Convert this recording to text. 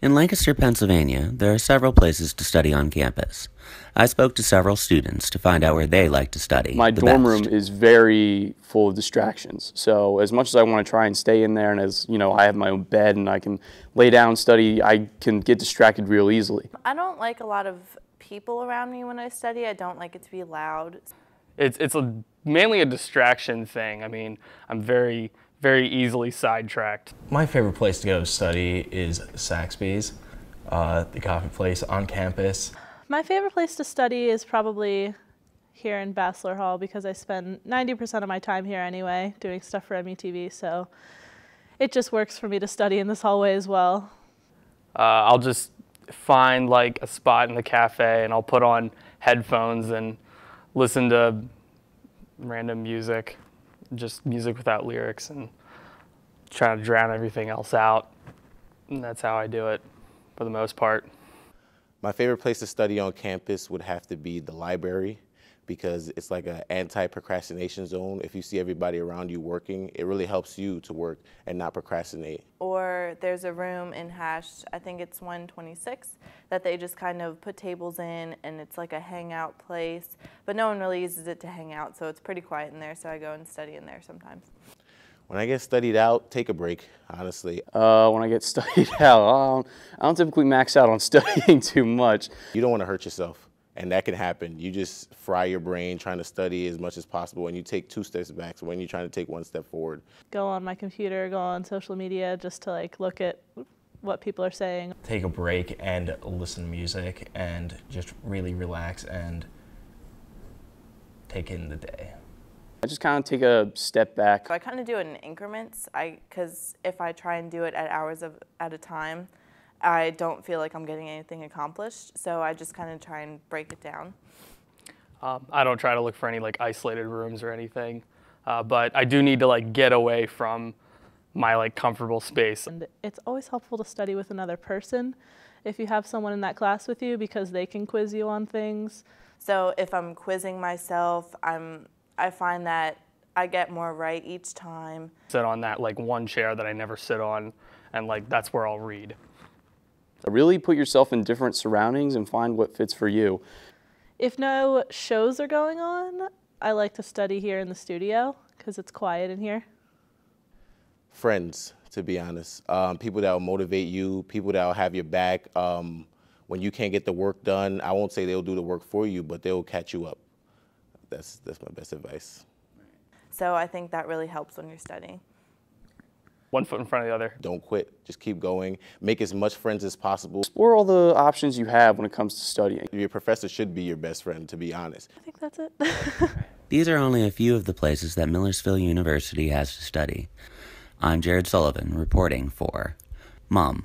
In Lancaster, Pennsylvania, there are several places to study on campus. I spoke to several students to find out where they like to study. My the dorm best. room is very full of distractions. So as much as I want to try and stay in there, and as you know, I have my own bed and I can lay down and study, I can get distracted real easily. I don't like a lot of people around me when I study. I don't like it to be loud. It's it's a, mainly a distraction thing. I mean, I'm very very easily sidetracked. My favorite place to go study is Saxby's, uh, the coffee place on campus. My favorite place to study is probably here in Bassler Hall because I spend 90% of my time here anyway doing stuff for MUTV, so it just works for me to study in this hallway as well. Uh, I'll just find like a spot in the cafe and I'll put on headphones and listen to random music, just music without lyrics, and trying to drown everything else out. And that's how I do it for the most part. My favorite place to study on campus would have to be the library because it's like an anti-procrastination zone. If you see everybody around you working, it really helps you to work and not procrastinate. Or there's a room in Hash, I think it's 126, that they just kind of put tables in and it's like a hangout place, but no one really uses it to hang out, so it's pretty quiet in there, so I go and study in there sometimes. When I get studied out, take a break, honestly. Uh, when I get studied out, I don't, I don't typically max out on studying too much. You don't want to hurt yourself, and that can happen. You just fry your brain trying to study as much as possible, and you take two steps back So when you're trying to take one step forward. Go on my computer, go on social media just to like look at what people are saying. Take a break and listen to music and just really relax and take in the day. I just kind of take a step back. So I kind of do it in increments, I because if I try and do it at hours of, at a time, I don't feel like I'm getting anything accomplished, so I just kind of try and break it down. Um, I don't try to look for any like isolated rooms or anything, uh, but I do need to like get away from my like comfortable space. And it's always helpful to study with another person if you have someone in that class with you because they can quiz you on things. So if I'm quizzing myself, I'm I find that I get more right each time. Sit on that like one chair that I never sit on, and like that's where I'll read. Really put yourself in different surroundings and find what fits for you. If no shows are going on, I like to study here in the studio because it's quiet in here. Friends, to be honest. Um, people that will motivate you, people that will have your back. Um, when you can't get the work done, I won't say they'll do the work for you, but they'll catch you up. That's, that's my best advice. So I think that really helps when you're studying. One foot in front of the other. Don't quit. Just keep going. Make as much friends as possible. Explore all the options you have when it comes to studying. Your professor should be your best friend, to be honest. I think that's it. These are only a few of the places that Millersville University has to study. I'm Jared Sullivan reporting for MUMM,